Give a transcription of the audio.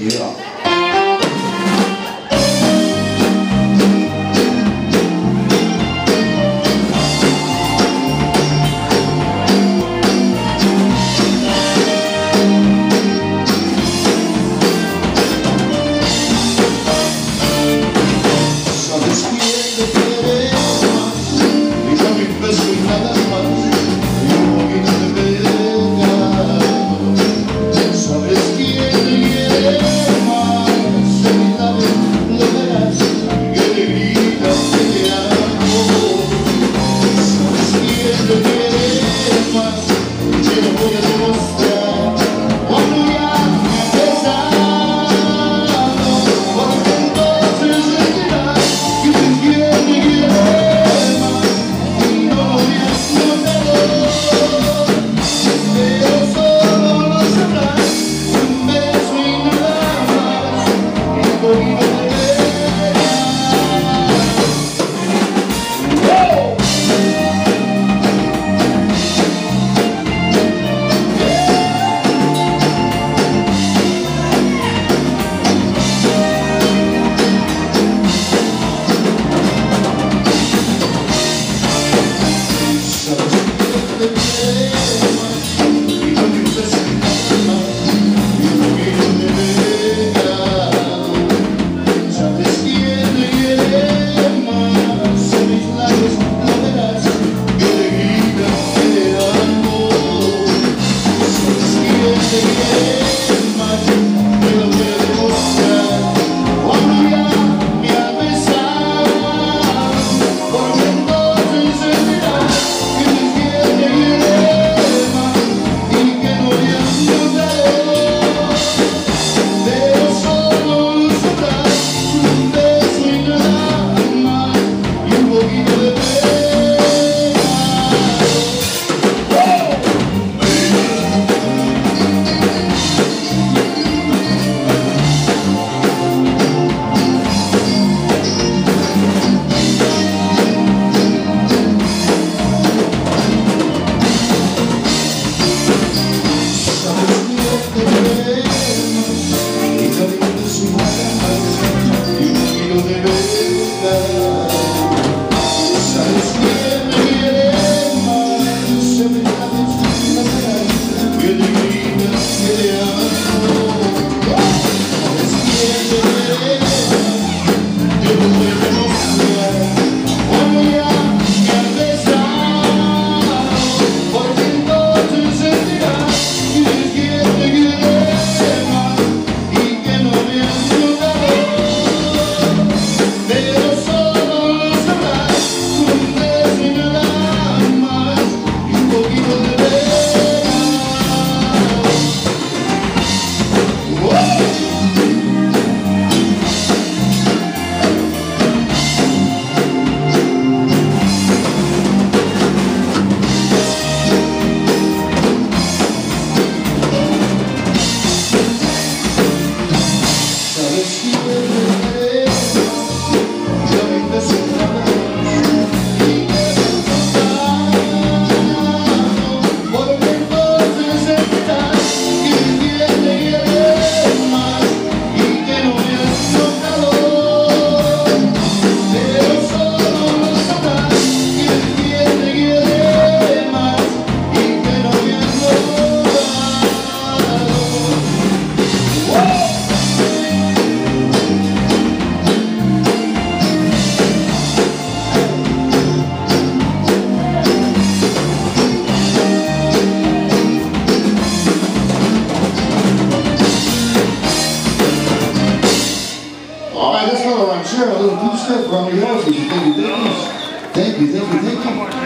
有点 Two Step Thank you, thank you, thank you, thank you.